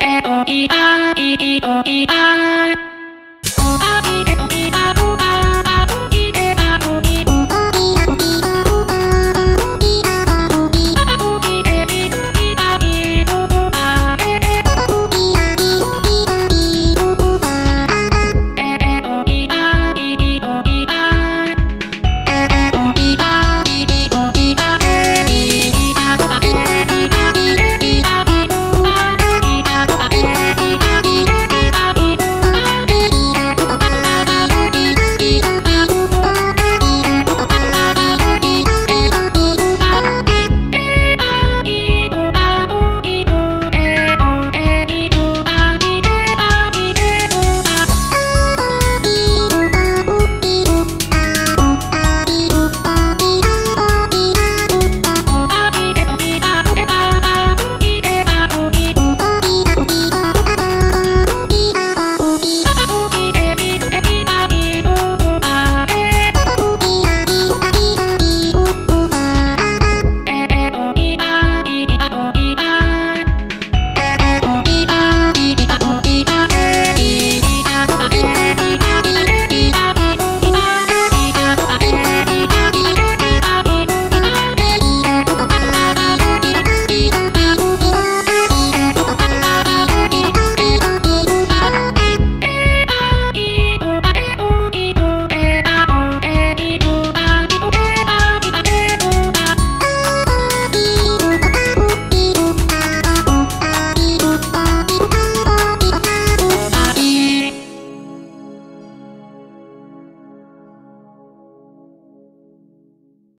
e o e i e e o e i